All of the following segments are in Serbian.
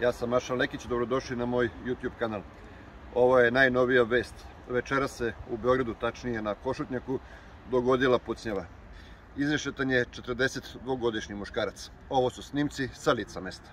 Ja sam Mašan Lekić, dobrodošli na moj YouTube kanal. Ovo je najnovija vest. Večera se u Beogradu, tačnije na Košutnjaku, dogodila pucnjava. Iznešetan je 42-godišnji muškarac. Ovo su snimci sa lica mesta.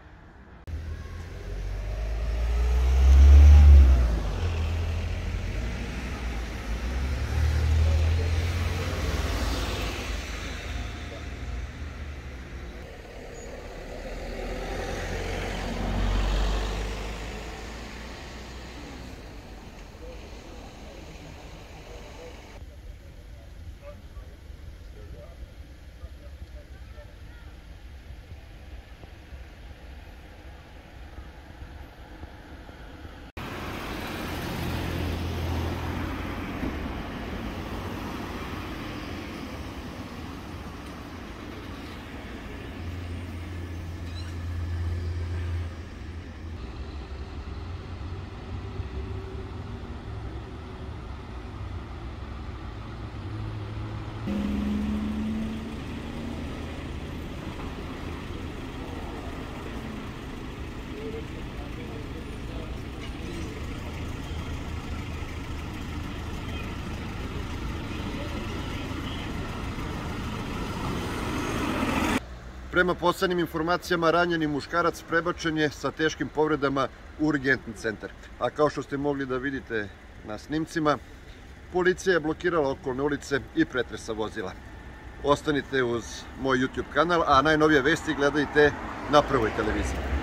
Prema poslednjim informacijama, ranjeni muškarac prebačen je sa teškim povredama u urgentni centar. A kao što ste mogli da vidite na snimcima, policija je blokirala okolne ulice i pretresa vozila. Ostanite uz moj YouTube kanal, a najnovije vesti gledajte na prvoj televiziji.